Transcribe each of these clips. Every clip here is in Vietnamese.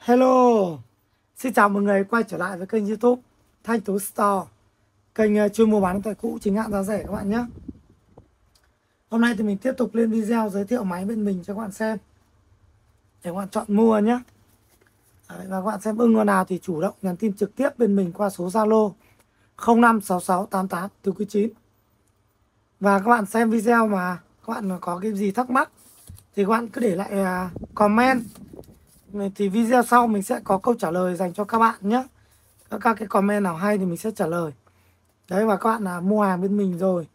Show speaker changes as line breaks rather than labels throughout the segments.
Hello, xin chào mọi người quay trở lại với kênh youtube Thanh Tú Store. Kênh ờ, chuyên mua bán điện thoại cũ chính hãng giá rẻ các bạn nhé. Hôm nay thì mình tiếp tục lên video giới thiệu máy bên mình cho các bạn xem. Để các bạn chọn mua nhé. Đấy, Và các bạn xem ưng con nào thì chủ động nhắn tin trực tiếp bên mình qua số Zalo 056688 từ quý 9 Và các bạn xem video mà các bạn có cái gì thắc mắc thì các bạn cứ để lại ờ, comment thì video sau mình sẽ có câu trả lời dành cho các bạn nhé. Các cái comment nào hay thì mình sẽ trả lời. Đấy, và các bạn là mua hàng bên mình rồi.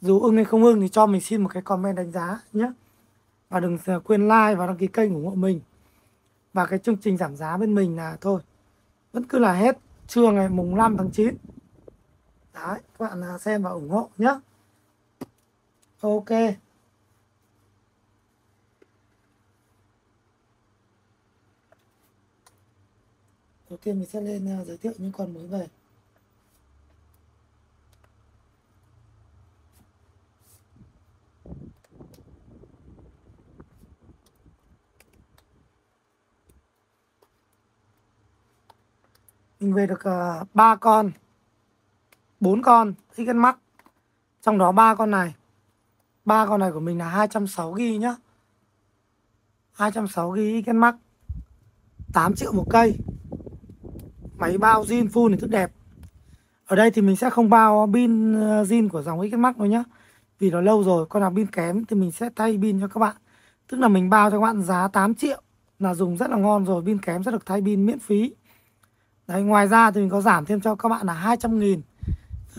Dù ưng hay không ưng thì cho mình xin một cái comment đánh giá nhé. Và đừng quên like và đăng ký kênh ủng hộ mình. Và cái chương trình giảm giá bên mình là thôi, vẫn cứ là hết trưa ngày mùng 5 tháng 9 đấy, các bạn xem và ủng hộ nhé. Ok. Đầu tiên mình sẽ lên uh, giới thiệu những con mới về. Mình về được à, ba uh, con bốn con XS Max trong đó ba con này ba con này của mình là 260 GB nhá. 260 GB XS Max 8 triệu một cây máy bao zin full thì rất đẹp. Ở đây thì mình sẽ không bao pin ờ, zin của dòng XS Max đâu nhá. Vì nó lâu rồi con nào pin kém thì mình sẽ thay pin cho các bạn. Tức là mình bao cho các bạn giá 8 triệu là dùng rất là ngon rồi pin kém sẽ được thay pin miễn phí. Đấy ngoài ra thì mình có giảm thêm cho các bạn là 200 nghìn.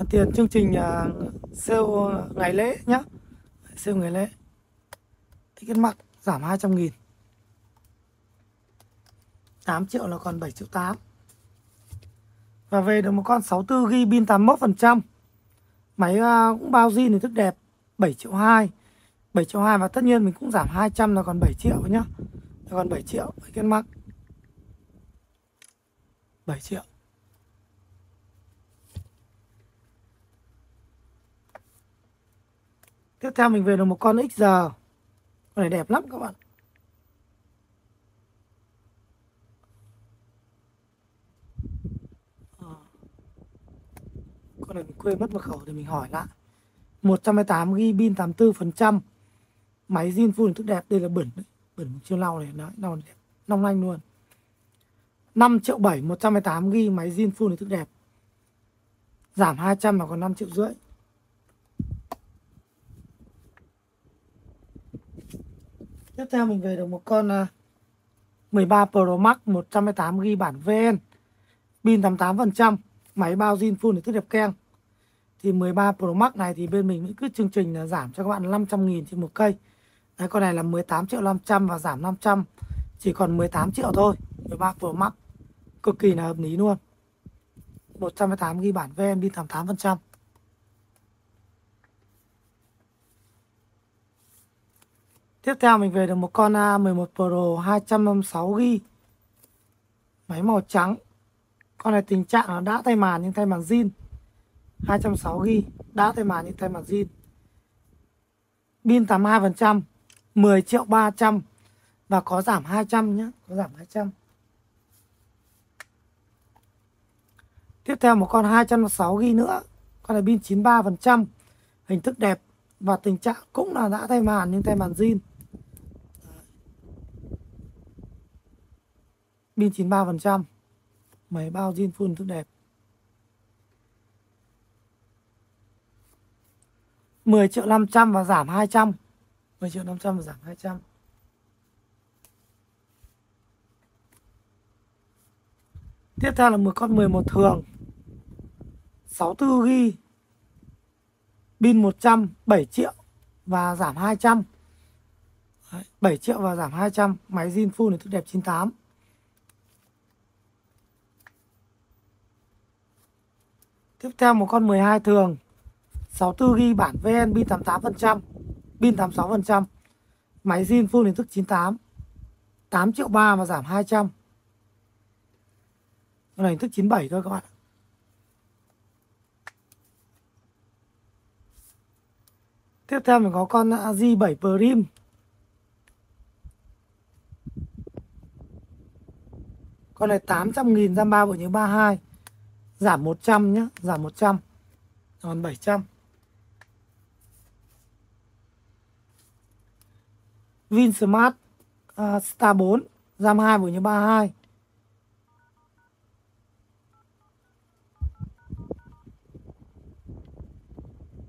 Tiền chương trình uh, sale ờ, ngày lễ nhá. Sale ngày lễ. XS Max giảm 200 nghìn. 8 triệu là còn 7 triệu 8 và về được một con 64GB pin 81% Máy à, cũng bao zin thì thức đẹp 7 triệu 2 7 triệu 2 và tất nhiên mình cũng giảm 200 là còn 7 triệu nhá. Là còn 7 triệu cái mắc. 7 triệu. Tiếp theo mình về được một con XR Con này đẹp lắm các bạn. Con này mình quên mất mật khẩu thì mình hỏi lại. 128 ghi pin 84% máy zin full thức đẹp, đây là bẩn đấy. Bẩn chưa lau này nó lau đẹp long lanh luôn. 5 triệu 7 128 ghi máy zin full thức đẹp. Giảm 200 là còn 5 triệu rưỡi. Tiếp theo mình về được một con à, 13 Pro Max 128 GB bản VN. Pin 88% máy bao zin full để thiết đẹp keng. Thì 13 Pro Max này thì bên mình cứ chương trình là giảm cho các bạn 500 nghìn trên một cây. Đấy, con này là 18 triệu 500 và giảm 500 chỉ còn 18 triệu thôi 13 Pro Max. Cực kỳ là hợp lý luôn. 108 ghi bản VM đi 88% Tiếp theo mình về được một con à, A11 Pro 256 GB Máy màu trắng con này tình trạng là đã tay màn nhưng tay màn zin. 260GB đã tay màn nhưng tay màn zin. Pin 82% 10 triệu 300 và có giảm 200 nhé có giảm 200 tiếp theo một con 206GB nữa, con này pin 93% hình thức đẹp và tình trạng cũng là đã tay màn nhưng tay màn zin. Pin 93% Máy bao zin full rất đẹp. 10 triệu 500 và giảm 200 10 triệu 500 và giảm 200 Tiếp theo là một con 11 thường. 64 ghi. Pin 100 7 triệu và giảm 200 Đấy, 7 triệu và giảm 200 Máy zin full này thức đẹp 98 Tiếp theo một con 12 thường. 64GB bản VN pin 88% Pin 86% Máy zin full hình thức 98 8 triệu 3 mà giảm 200 Con này hình thức 97 thôi các bạn Tiếp theo mình có con Z7 Prime Con này 800 nghìn RAM 3 bộ nhớ 32 Giảm 100 nhé Giảm 100 Còn 700 Vinsmart uh, Star 4 RAM 2 vừa như 32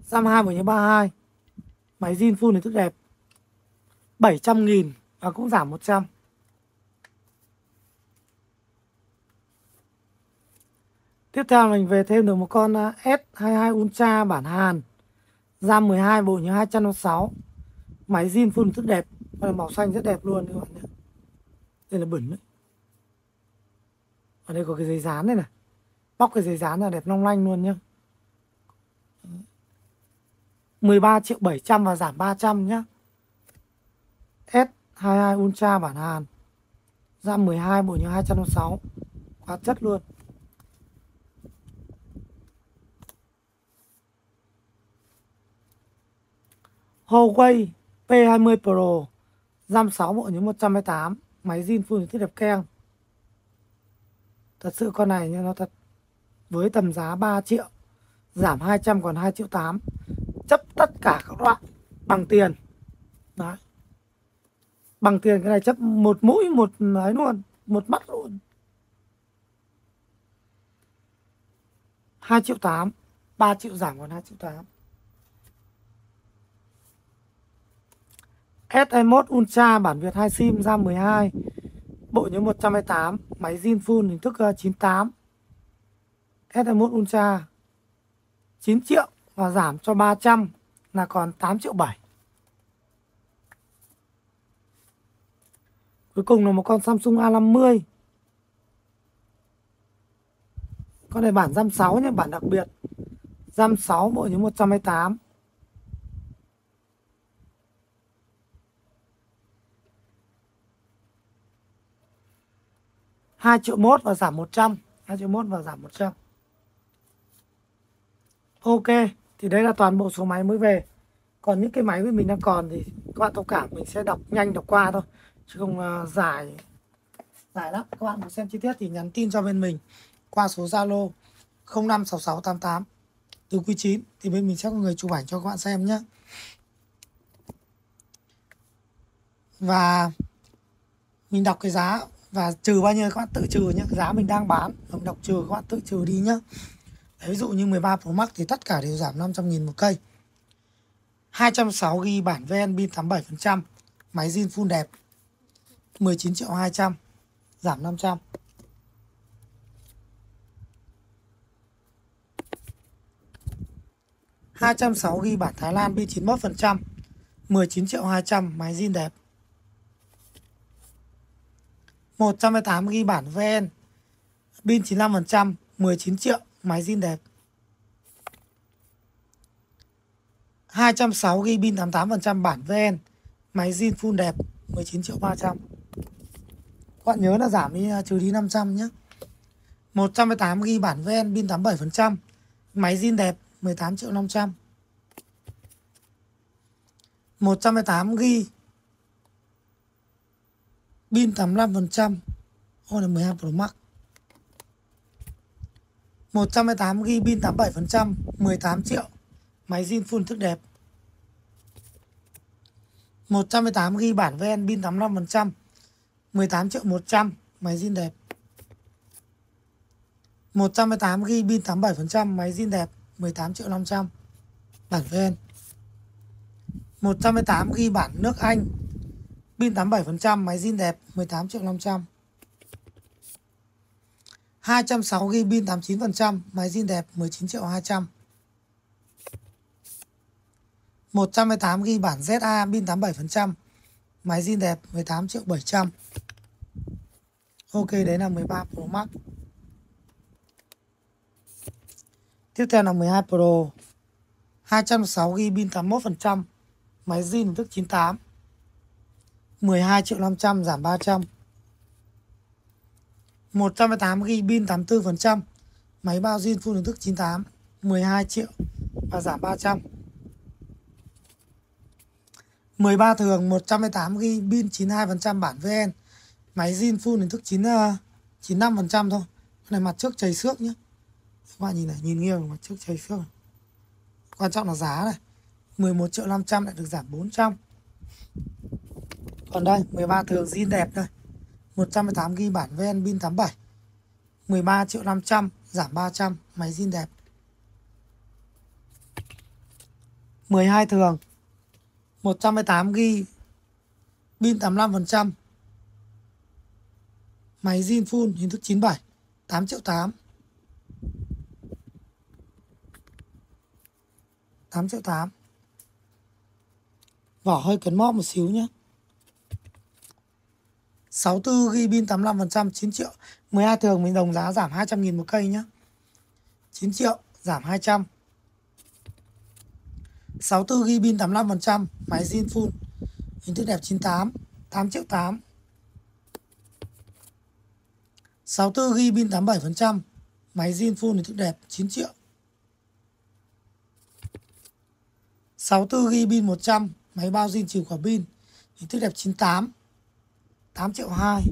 RAM 2 vừa như 32 Máy zin full này thức đẹp. 700 nghìn Và cũng giảm 100 Tiếp theo mình về thêm được một con à, S22 Ultra bản Hàn. RAM 12 bộ nhớ 256 Máy zin full rất đẹp màu xanh rất đẹp luôn, các bạn nhé. Đây là bẩn đấy. Ở đây có cái giấy dán này này. Bóc cái giấy dán là đẹp long lanh luôn nhá. 13 triệu 700 và giảm 300 nhá. S22 Ultra bản Hàn. RAM 12 bộ nhớ 256 Quá chất luôn. Huawei P20 Pro, RAM 6 bộ nhớ 128 Máy zin full thiết đẹp keng. Thật sự con này nó thật, Với tầm giá 3 triệu, Giảm 200 còn 2 triệu 8 Chấp tất cả các loại Bằng tiền. Đấy. Bằng tiền cái này chấp một mũi, một ấy luôn, Một mắt luôn. 2 triệu 8 3 triệu giảm còn 2 triệu 8 S21 Ultra bản Việt 2 sim RAM 12 Bộ nhớ 128 Máy zin full, hình thức ờ, 98 S21 Ultra 9 triệu Và giảm cho 300 Là còn 8 triệu 7 Cuối cùng là một con Samsung A50 Con này bản RAM 6 nhé, Bản đặc biệt. RAM 6 bộ nhớ 128 2 triệu mốt và giảm 100 2 triệu mốt và giảm 100 Ok thì đấy là toàn bộ số máy mới về. Còn những cái máy của mình đang còn thì các bạn thông cảm mình sẽ đọc nhanh đọc qua thôi chứ không uh, dài dài lắm. Các bạn muốn xem chi tiết thì nhắn tin cho bên mình qua số Zalo 056688 từ quý 9 thì bên mình sẽ có người chụp ảnh cho các bạn xem nhé và mình đọc cái giá và trừ bao nhiêu các bạn tự trừ nhé giá mình đang bán mình đọc trừ các bạn tự trừ đi nhé Đấy, ví dụ như 13 Pro Max thì tất cả đều giảm 500 nghìn một cây. 206 GB bản VN pin 87% máy zin full đẹp 19 triệu 200 giảm 500 206 GB bản Thái Lan pin 91% 19 triệu 200 máy zin đẹp. 108 ghi bản VN. Pin 95% 19 triệu, máy zin đẹp. 206 ghi pin 88% bản VN, máy zin full đẹp 19 triệu 300 các bạn nhớ là giảm đi, trừ đi 500 nhé. 118 ghi bản VN, pin 87% máy zin đẹp 18 triệu 500 118 ghi pin 85% Ô là 12 Pro Max. 128 GB pin 87% 18 triệu, Máy zin full thức đẹp. 118 GB bản VN pin 85% 18 triệu 100 Máy zin đẹp. 118 GB pin 87% Máy zin đẹp 18 triệu 500 Bản VN. 118 GB bản nước Anh Pin 87%, máy zin đẹp, 18 triệu 500. 206 GB pin 89%, máy zin đẹp, 19 triệu 200. 118 GB bản ZA pin 87%, máy zin đẹp, 18 triệu 700. Ok, đấy là 13 Pro Max. Tiếp theo là 12 Pro. 206 GB pin 81%, máy zin thức 98 12 triệu 500 giảm 300 118 ghi pin 84% Máy bao zin full hình thức 98 12 triệu và giảm 300 13 thường 118 ghi pin 92% bản VN Máy zin full hình thức 9 95% ờ, thôi. Cái này mặt trước chảy xước nhé các bạn nhìn này, nhìn nghiêng mặt trước chảy xước này. quan trọng là giá này. 11 triệu 500 lại được giảm 400 còn đây 13 thường zin đẹp đây. 118 ghi bản ven pin 87 13 triệu 500 giảm 300 máy zin đẹp. 12 thường 118 ghi pin 85% máy zin full, hình thức 97 8 triệu 8 8 triệu 8 Vỏ hơi cấn móp một xíu nhé. 64 ghi pin 85% 9 triệu. 12 thường mình đồng giá giảm 200 nghìn một cây nhé 9 triệu giảm 200 64 ghi pin 85% máy zin full. Hình thức đẹp 98 8 triệu 8 64 ghi pin 87% máy zin full hình thức đẹp 9 triệu. 64 ghi pin 100 máy bao zin trừ quả pin. Hình thức đẹp 98 8 triệu 2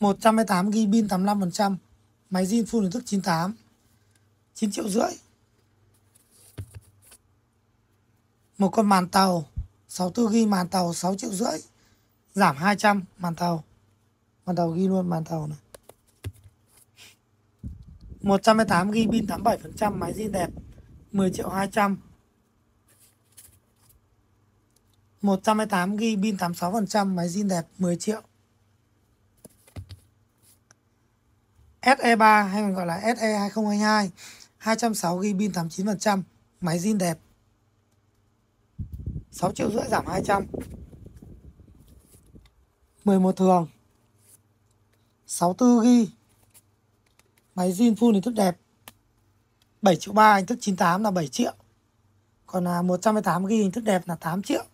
128 ghi pin 85% máy zin full hình thức 98 9 triệu rưỡi. Một con màn tàu 64 ghi màn tàu 6 triệu rưỡi. Giảm 200 màn tàu. Màn tàu ghi luôn màn tàu này. 128 ghi pin 87% máy zin đẹp 10 triệu 200 128GB pin 86% máy zin đẹp 10 triệu. SE3 hay còn gọi là SE 2022 206GB pin 89% máy zin đẹp 6 triệu rưỡi giảm 200 11 thường 64GB máy zin full hình thức đẹp 7 triệu 3 hình thức 98 là 7 triệu. Còn là 118 ghi hình thức đẹp là 8 triệu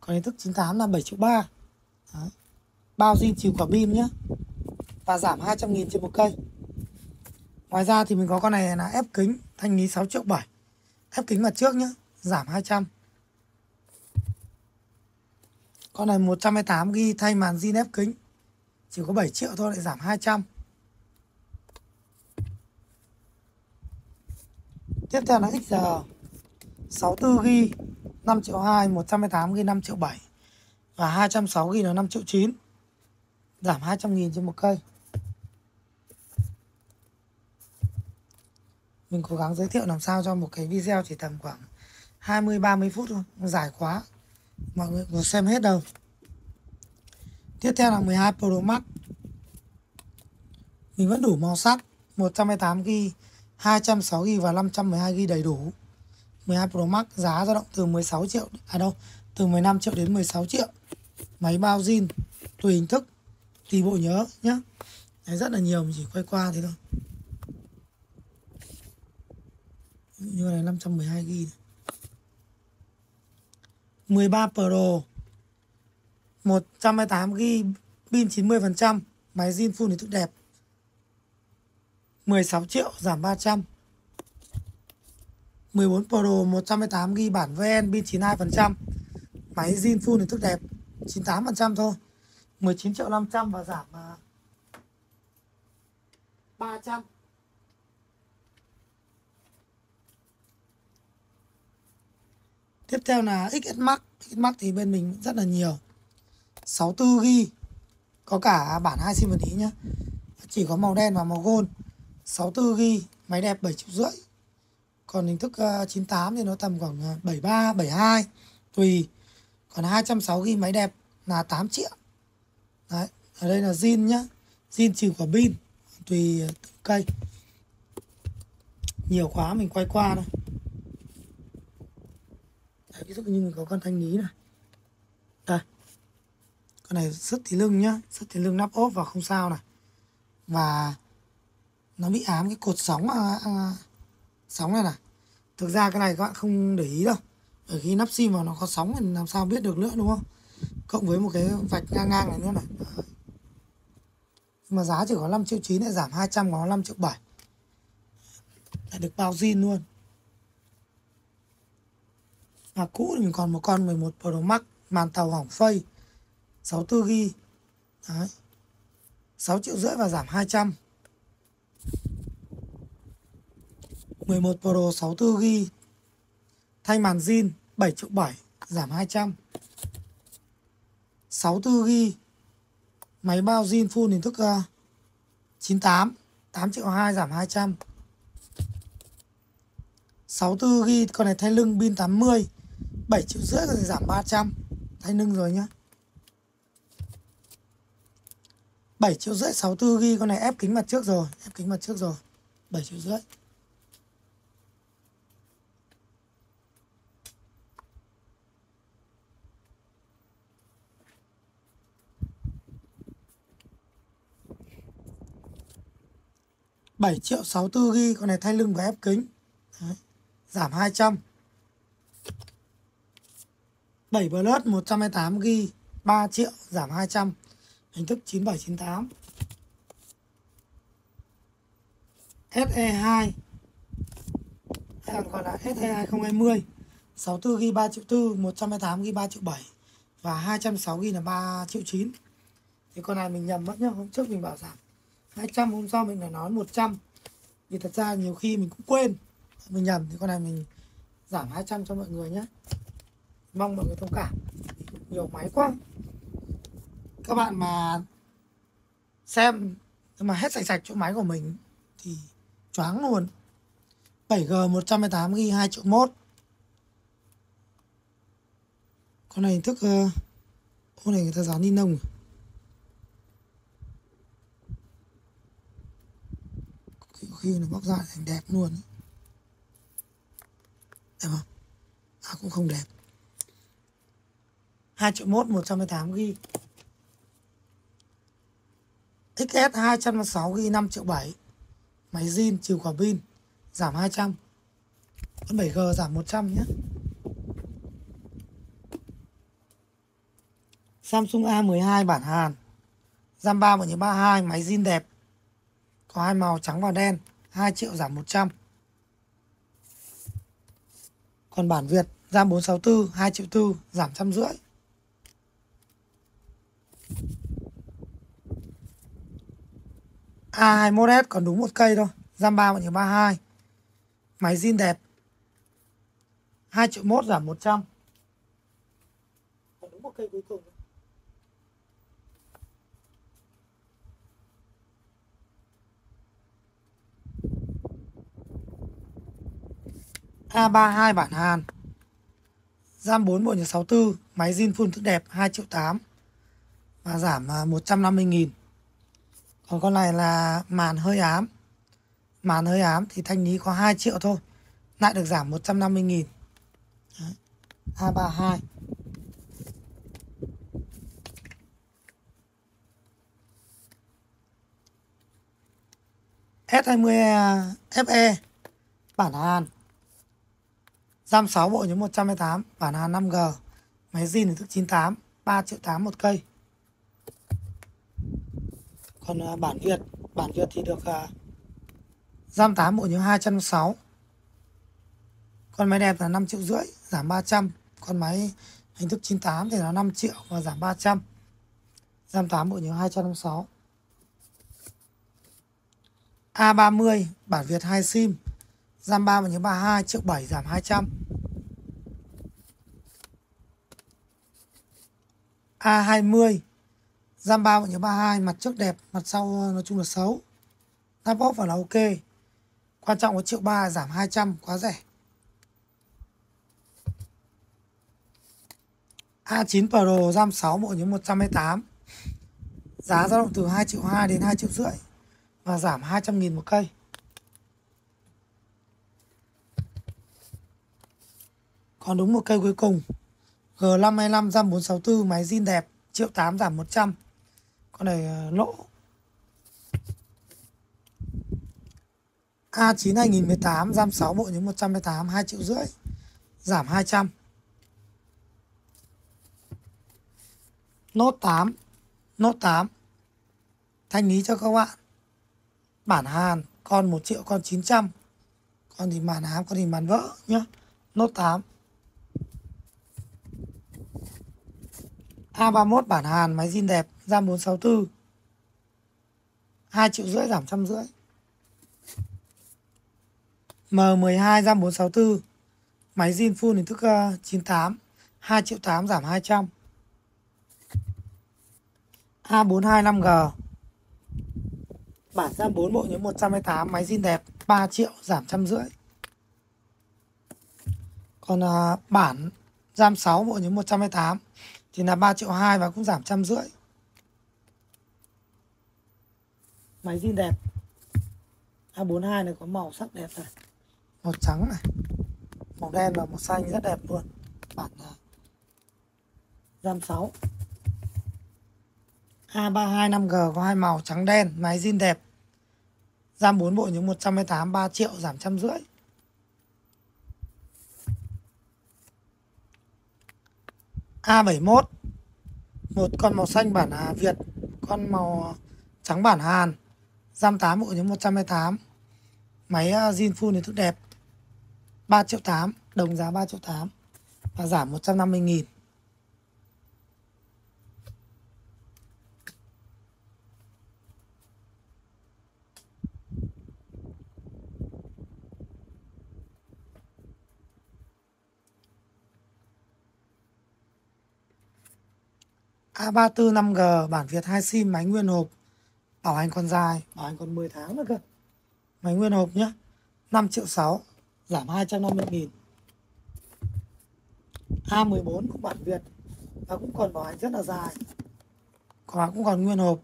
còn hình thức 98 là 7 triệu 3 Đấy. bao zin trừ quả bim nhé và giảm 200 nghìn trên một cây. Ngoài ra thì mình có con này là ép kính thanh lý 6 triệu 7 ép kính mặt trước nhé giảm 200 con này 128 ghi thay màn zin ép kính. Chỉ có 7 triệu thôi, lại giảm 200 tiếp theo là XR 64 ghi. 5 triệu 2 128 ghi 5 triệu 7 và 206 ghi là 5 triệu 9 giảm 200 nghìn trên một cây. Mình cố gắng giới thiệu làm sao cho một cái video chỉ tầm khoảng 20 30 phút thôi. Dài quá. Mọi người có xem hết đâu. Tiếp theo là 12 Pro Max. Mình vẫn đủ màu sắc. 128 GB 206 GB và 512 GB đầy đủ. 12 Pro Max giá dao động từ 16 triệu à đâu từ 15 triệu đến 16 triệu. Máy bao zin tùy hình thức tùy bộ nhớ nhá. Đấy, rất là nhiều mình chỉ quay qua thế thôi. Như này 512 GB 13 Pro 128 GB pin 90% máy zin full hình thức đẹp. 16 triệu giảm 300 14 Pro 128 GB bản VN, pin 92% máy zin full hình thức đẹp 98% thôi 19 triệu 500 và giảm à, 300 Tiếp theo là XS Max XS Max thì bên mình rất là nhiều 64 GB có cả bản hai sim vật lý nhá, chỉ có màu đen và màu gold 64 GB máy đẹp 7 triệu rưỡi còn hình thức ờ, uh, 98 thì nó tầm khoảng ờ, 73 72 tùy. Còn 260 GB máy đẹp là 8 triệu. Đấy ở đây là zin nhá. Zin trừ quả pin tùy uh, cây. Nhiều khóa mình quay qua đây đấy, ví dụ như mình có con thanh lý này. Đây. Con này sứt thì lưng nhá sứt thì lưng nắp ốp và không sao này. Và nó bị ám cái cột sóng à, à, sóng này này. Thực ra cái này các bạn không để ý đâu. Ở khi nắp sim vào nó có sóng thì làm sao biết được nữa, đúng không? Cộng với một cái vạch ngang ngang này nữa này. Nhưng mà giá chỉ có 5 triệu 9 lại giảm 200 có 5 triệu 7 lại được bao zin luôn. Mà cũ thì mình còn một con 11 Pro Max, màn tàu hỏng phây 64 g đấy. 6 triệu rưỡi và giảm 200 11 Pro 64 GB Thay màn zin 7 triệu 7 giảm 200 64 GB Máy bao zin full hình thức uh, 98 8 triệu 2 giảm 200 64 GB con này thay lưng pin 80 7 triệu rưỡi có thể giảm 300 thay lưng rồi nhá. 7 triệu rưỡi 64 GB con này ép kính mặt trước rồi ép kính mặt trước rồi 7 triệu rưỡi. 7 triệu sáu tư ghi, con này thay lưng và ép kính. Đấy. giảm 200 7 plus 128 ghi 3 triệu, giảm 200 hình thức 9798 SE2 hay còn gọi là SE 2020 64 ghi 3 triệu 4 128 ghi 3 triệu 7 và 206 ghi là 3 triệu 9 thì con này mình nhầm mất nhá, hôm trước mình bảo giảm. 200 hôm sau mình lại nói 100 vì thật ra nhiều khi mình cũng quên. Mình nhầm thì con này mình giảm 200 cho mọi người nhé. Mong mọi người thông cảm. Nhiều máy quá. Các bạn mà xem mà hết sạch sạch chỗ máy của mình thì choáng luôn. 7G 128 g 2 triệu mốt. Con này hình thức ờ, uh, ô này người ta dán ni lông khi nó bóc ra thành đẹp luôn đẹp không? À cũng không đẹp. 2 triệu mốt 118 ghi. XS 206 ghi 5 triệu 7 máy zin trừ quả pin, giảm 200 con 7G giảm 100 nhé. Samsung A12 bản Hàn. RAM 3 và nhớ 32 máy zin đẹp. Có hai màu trắng và đen. 2 triệu giảm 100 còn bản Việt RAM 464 2 triệu 4 giảm trăm rưỡi. A21S còn đúng một cây thôi RAM 3 và nhiều 32 Máy zin đẹp. 2 triệu 1 giảm 100 Còn đúng một cây cuối cùng. A32 bản Hàn. RAM 4 bộ nhớ 64 Máy zin full thức đẹp 2 triệu 8 Và giảm 150 à, nghìn. Còn con này là màn hơi ám. Màn hơi ám thì thanh lý có 2 triệu thôi Lại được giảm 150 nghìn. Đấy. A32 S20 FE bản Hàn. RAM 6 bộ nhớ 128 bản Hàn 5G máy zin hình thức 98 3 triệu 8 một cây. Còn à, bản Việt bản Việt thì được à, RAM 8 bộ nhớ 206 con máy đẹp là 5 triệu rưỡi, giảm 300 con máy hình thức 98 thì nó 5 triệu và giảm 300 RAM 8 bộ nhớ 256 A30 bản Việt 2 sim. Giam 3 và nhớ 32 triệu 7 giảm 200 A20 Giam 3 và nhớ 32 mặt trước đẹp, mặt sau ờ, nói chung là xấu. Lắp bóp và là ok. Quan trọng có triệu 3 giảm 200 quá rẻ. A9 Pro RAM 6 bộ nhớ 128 Giá dao động từ 2 triệu 2 đến 2 triệu rưỡi Và giảm 200 nghìn một cây. Còn đúng một cây cuối cùng. G525 RAM 464 máy zin đẹp triệu 8 giảm 100 Con này ờ, lỗ. A9 2018 RAM 6 bộ nhớ 118 2 triệu rưỡi giảm 200 Note 8 Note 8 Thanh lý cho các bạn. Bản Hàn Con 1 triệu con 900 Con thì màn hám, Con thì màn vỡ nhá. Note 8 A31 bản Hàn máy zin đẹp RAM 464 2 triệu rưỡi giảm trăm rưỡi. M12 RAM 464 Máy zin full hình thức ờ, 98 2 triệu 8 giảm 200 A425G Bản RAM 4 bộ nhớ 128 Máy zin đẹp 3 triệu giảm trăm rưỡi. Còn uh, bản RAM 6 bộ nhớ 128 thì là 3 triệu 2 và cũng giảm trăm rưỡi. Máy zin đẹp. A42 này có màu sắc đẹp này. Màu trắng này. Màu đen và màu xanh rất đẹp luôn. Bản RAM 6 A32 5G có hai màu trắng đen, máy zin đẹp. RAM 4 bộ những 128 3 triệu giảm trăm rưỡi. A71 một con màu xanh bản à, Việt, con màu trắng bản Hàn. giam 8 bộ những 128. Máy à, zin full thì thức đẹp. 3 triệu 8, đồng giá 3 triệu 8 và giảm 150 nghìn. A34 5G bản Việt 2 sim, máy nguyên hộp. Bảo hành còn dài, bảo hành còn 10 tháng nữa cơ. Máy nguyên hộp nhé 5 triệu 6 giảm 250 nghìn. A14 cũng bản Việt và cũng còn bảo hành rất là dài. Và cũng còn nguyên hộp.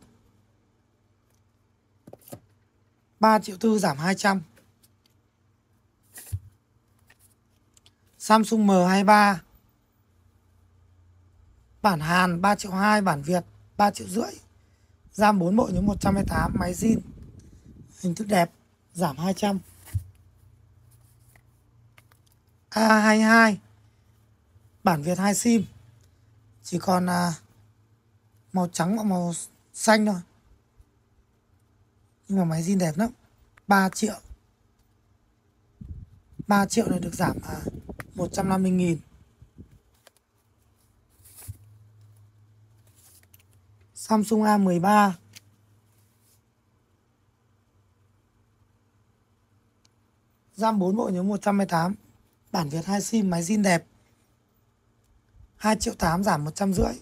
3 triệu tư giảm 200 Samsung M23 Bản Hàn 3 triệu 2, bản Việt 3 triệu rưỡi. RAM 4 bộ nhớ 128, máy zin. Hình thức đẹp, giảm 200. A22 Bản Việt 2 sim Chỉ còn à, màu trắng và màu xanh thôi Nhưng mà máy zin đẹp lắm 3 triệu 3 triệu này được giảm à, 150 nghìn Samsung A13 RAM 4 bộ nhớ 128 Bản Việt 2 sim, máy zin đẹp. 2 triệu 8 giảm 150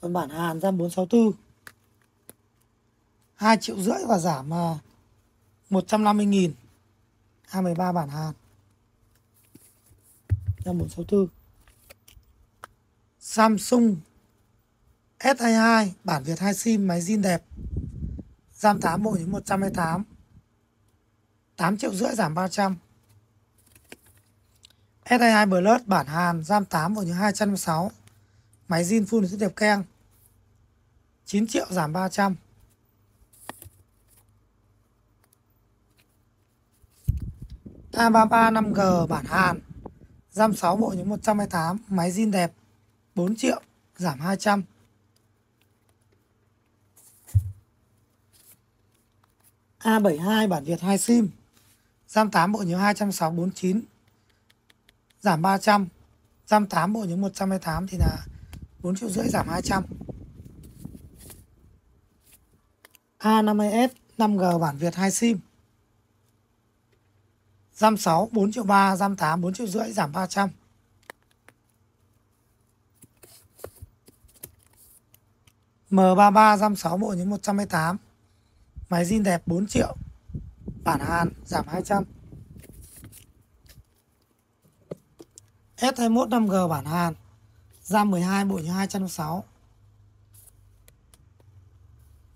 Còn bản Hàn RAM 464 2 triệu rưỡi và giảm ờ, 150 nghìn. A13 bản Hàn. RAM 464 Samsung S22 bản Việt 2 sim, máy zin đẹp. RAM 8 bộ đến 128 8 triệu rưỡi giảm 300 S22 Plus, bản Hàn RAM 8 bộ nhớ 256. Máy zin full rất đẹp keng. 9 triệu giảm 300 A33 5G bản Hàn RAM 6 bộ nhớ 128 Máy zin đẹp. 4 triệu, giảm 200 A72 bản Việt 2 sim. RAM 8 bộ nhớ 20649 giảm 300 RAM 8 bộ nhớ 128 thì là 4 triệu rưỡi giảm 200 A50S 5G bản Việt 2 sim. RAM 6 4 triệu 3 RAM 8 4 triệu rưỡi giảm 300 M33 RAM 6 bộ những 128 Máy zin đẹp 4 triệu. Bản Hàn giảm 200 S21 5G bản Hàn. RAM 12 bộ như 206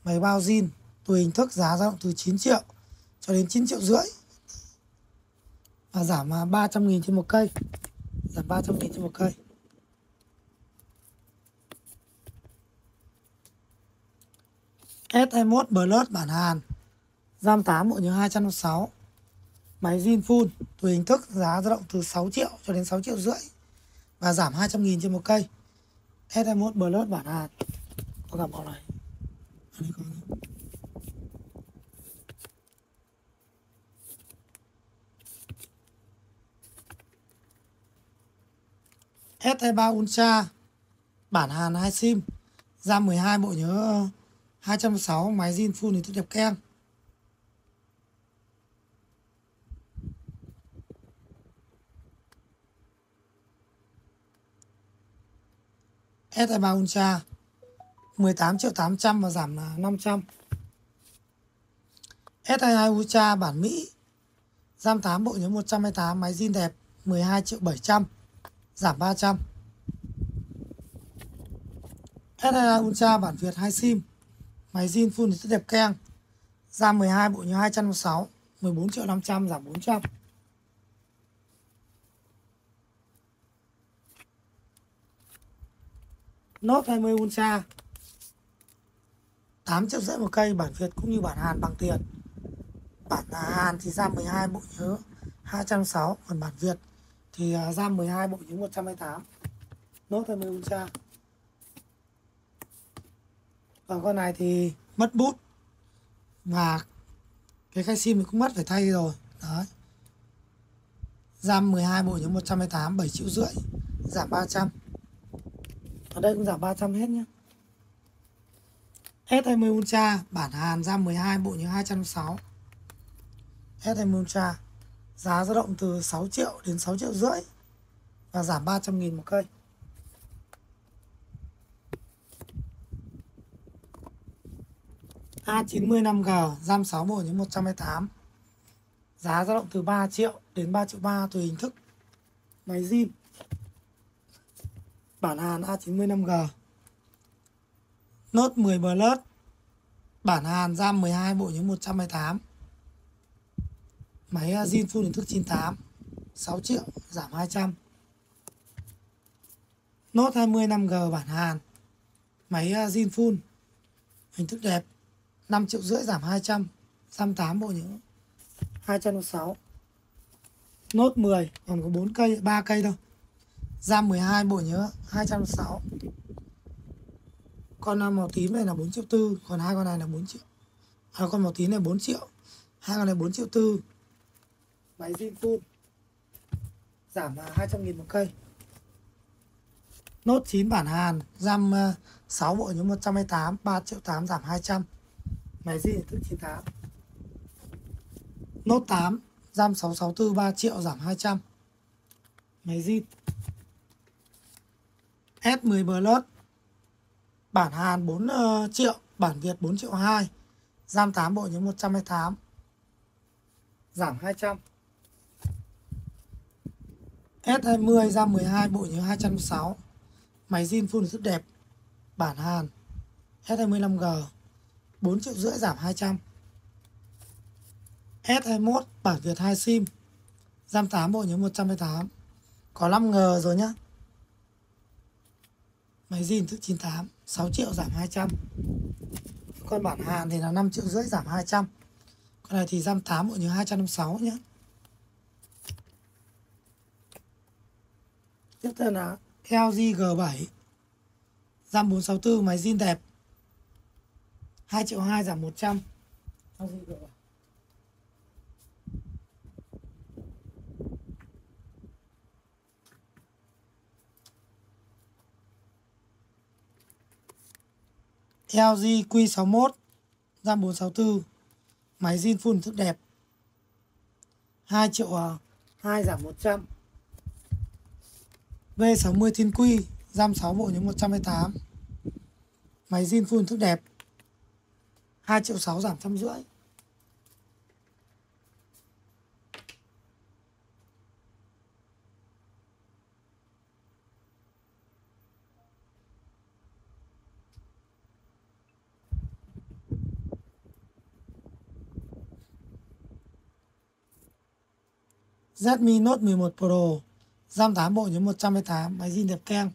Máy bao zin Tùy hình thức giá dao động từ 9 triệu Cho đến 9 triệu rưỡi. Và giảm 300 à, nghìn trên một cây. Giảm 300 nghìn trên một cây. S21 Plus bản Hàn, RAM 8 bộ nhớ 256 Máy zin full, Tùy hình thức, giá dao động từ 6 triệu cho đến 6 triệu rưỡi Và giảm 200 nghìn trên một cây. S21 Plus bản Hàn. Có cả màu này. S23 Ultra Bản Hàn 2 sim, RAM 12 bộ nhớ 260 máy zin full hình thức đẹp kem. S23 Ultra 18 triệu 800 và giảm là 500 S22 Ultra bản Mỹ RAM 8 bộ nhớ 128 máy zin đẹp 12 triệu 700 giảm 300 S22 Ultra bản Việt 2 sim máy zin full rất đẹp keng. Ra 12 bộ nhớ 206 14 triệu 500 giảm 400 Nốt 20 Ultra. 8 triệu rưỡi một cây, bản Việt cũng như bản Hàn bằng tiền. Bản Hàn thì ra 12 bộ nhớ 206 còn bản Việt thì à, ra 12 bộ nhớ 128 Nốt 20 Ultra còn con này thì mất bút. Và cái khai sim thì cũng mất phải thay rồi. Đấy. RAM 12 bộ nhớ 128 7 triệu rưỡi. Giảm 300 ở đây cũng giảm 300 hết nhé S20 Ultra, bản Hàn RAM 12 bộ nhớ 206 S20 Ultra, giá dao động từ 6 triệu đến 6 triệu rưỡi và giảm 300 nghìn một cây. A90 5G RAM 6 bộ nhớ 128 giá dao động từ 3 triệu đến 3 triệu 3 tùy hình thức. Máy zin. Bản Hàn A90 5G nốt 10 Plus bản Hàn RAM 12 bộ nhớ 128 máy à, zin full hình thức 98 6 triệu, giảm 200 nốt 20 5G bản Hàn. Máy à, zin full. Hình thức đẹp. 5 triệu rưỡi giảm 200 58 bộ nhớ. 206 Nốt 10 còn có 4 cây 3 cây thôi. Giam 12 bộ nhớ 206 Con màu tím này là 4 triệu tư Còn hai con này là 4 triệu à, Con màu tím này 4 triệu Hai con này 4 triệu tư. Máy zin full Giảm 200 nghìn một cây. Nốt 9 bản Hàn Giam 6 ờ, bộ nhớ 128 3 triệu 8 giảm 200 Máy zin thức 98 Nốt 8 RAM 664 3 triệu giảm 200 Máy zin S10 Plus Bản Hàn 4 uh, ờ, triệu Bản Việt 4 triệu 2 RAM 8 bộ nhớ 128 Giảm 200 S20 RAM 12 bộ nhớ 206 Máy zin full rất đẹp. Bản Hàn. S25G 4 triệu rưỡi giảm 200 S21 bản Việt 2 sim. RAM 8 bộ nhớ 128 Có 5G rồi nhá. Máy zin thức 98 6 triệu giảm 200 Con bản Hàn thì là 5 triệu rưỡi giảm 200 Con này thì RAM 8 bộ nhớ 256 nhá. Tiếp theo là LG G7 RAM 464 máy zin đẹp. 2 triệu 2 giảm 100 LG G7 LG Q61 RAM 464 Máy zin full thức đẹp. 2 triệu 2 giảm 100 V60 Thiên Quy RAM 6 bộ nhớ 128 Máy zin full thức đẹp. 2 triệu 6 giảm trăm rưỡi. Redmi Note 11 Pro, RAM 8 bộ nhớ 128 Máy zin đẹp keng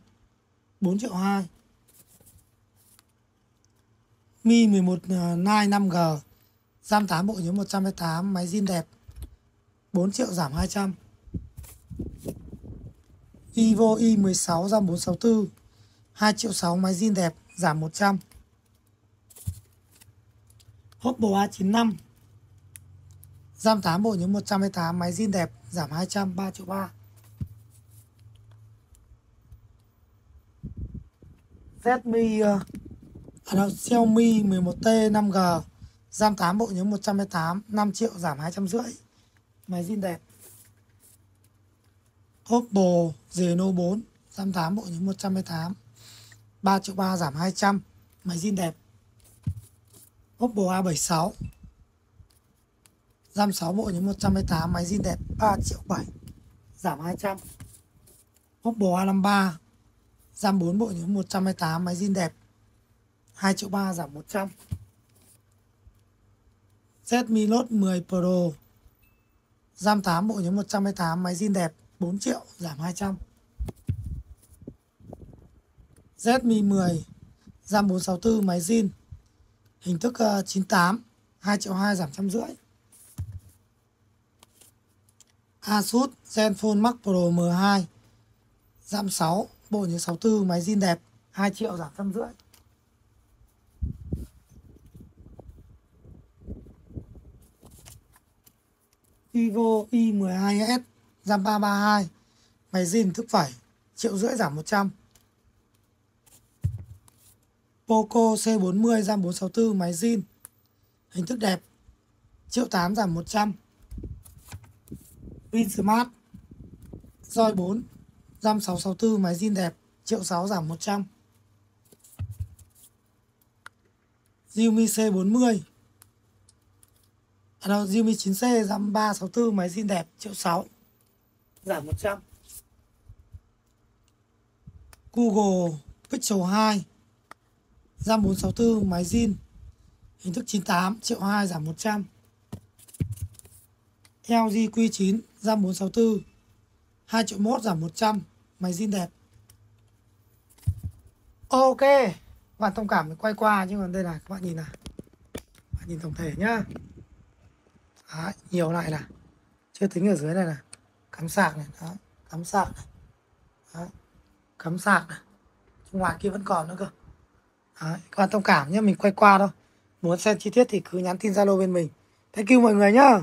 4 triệu 2 Mi 11 Nine 5G RAM 8 bộ nhớ 128 Máy zin đẹp 4 triệu giảm 200 Vivo Y16 RAM 464 2 triệu 6 máy zin đẹp giảm 100 Oppo A95 RAM 8 bộ nhớ 128 máy zin đẹp giảm 200 3 triệu 3 Redmi uh, À đâu, Xiaomi 11T 5G RAM 8 bộ nhớ 128 5 triệu giảm 250 Máy zin đẹp. Oppo Reno 4 RAM 8 bộ nhớ 128 3 triệu 3 giảm 200 Máy zin đẹp. Oppo A76 RAM 6 bộ nhớ 128 Máy zin đẹp 3 triệu 7 Giảm 200 Oppo A53 RAM 4 bộ nhớ 128 Máy zin đẹp. 2 triệu 3 giảm 100 Redmi Note 10 Pro RAM 8 bộ nhớ 128 Máy zin đẹp 4 triệu, giảm 200 Redmi 10 RAM 464 máy zin, Hình thức ờ, 98 2 triệu 2 giảm trăm rưỡi. Asus Zenfone Max Pro M2 RAM 6 bộ nhớ 64 máy zin đẹp 2 triệu giảm trăm rưỡi. Vivo i12s RAM 332 Máy zin thức phải Triệu rưỡi giảm 100 Poco C40 RAM 464 Máy zin. Hình thức đẹp, Triệu 8 giảm 100 Winsmart Roi 4 RAM 664 Máy zin đẹp, Triệu 6 giảm 100 Xiaomi C40 Đâu, Xiaomi 9C RAM 364 máy zin đẹp triệu 6 giảm 100 Google Pixel 2 RAM 464 máy zin. Hình thức 98 triệu 2 giảm 100 LG Q9 RAM 464 2 triệu 1 giảm 100 máy zin đẹp. Ok bạn thông cảm quay qua chứ còn đây là các bạn nhìn này các bạn nhìn tổng thể nhá Đấy, nhiều lại này. Chưa tính ở dưới này này. Cắm sạc này đó cắm sạc này. Đó. cắm sạc này. Ngoài kia vẫn còn nữa cơ. Đấy, các bạn thông cảm nhé mình quay qua thôi. Muốn xem chi tiết thì cứ nhắn tin zalo bên mình. Thank you mọi người nhá.